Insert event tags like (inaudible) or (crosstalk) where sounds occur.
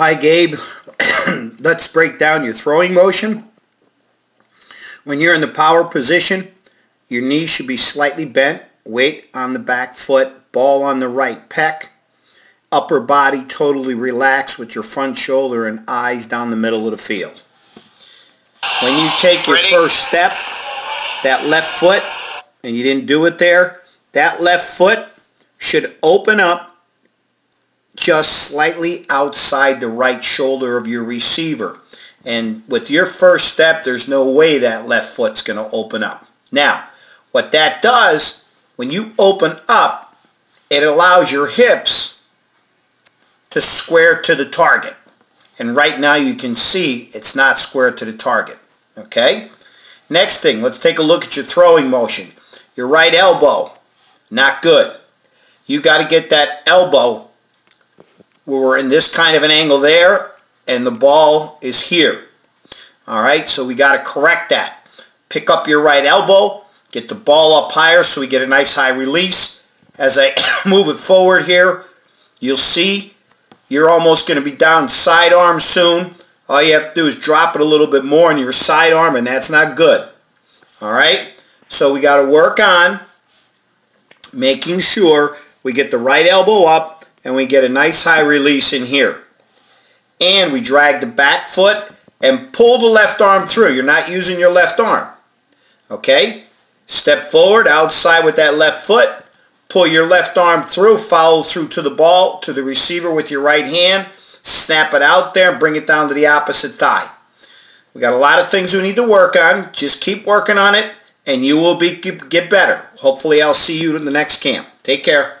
Hi Gabe, (clears throat) let's break down your throwing motion. When you're in the power position, your knee should be slightly bent, weight on the back foot, ball on the right pec, upper body totally relaxed with your front shoulder and eyes down the middle of the field. When you take your Ready? first step, that left foot, and you didn't do it there, that left foot should open up just slightly outside the right shoulder of your receiver. And with your first step, there's no way that left foot's going to open up. Now, what that does, when you open up, it allows your hips to square to the target. And right now you can see it's not square to the target. Okay? Next thing, let's take a look at your throwing motion. Your right elbow, not good. You got to get that elbow we're in this kind of an angle there and the ball is here. All right, so we got to correct that. Pick up your right elbow, get the ball up higher so we get a nice high release. As I (coughs) move it forward here, you'll see you're almost going to be down sidearm soon. All you have to do is drop it a little bit more on your sidearm and that's not good. All right, so we got to work on making sure we get the right elbow up and we get a nice high release in here. And we drag the back foot and pull the left arm through. You're not using your left arm. Okay? Step forward outside with that left foot. Pull your left arm through. Follow through to the ball, to the receiver with your right hand. Snap it out there and bring it down to the opposite thigh. We got a lot of things we need to work on. Just keep working on it and you will be get better. Hopefully I'll see you in the next camp. Take care.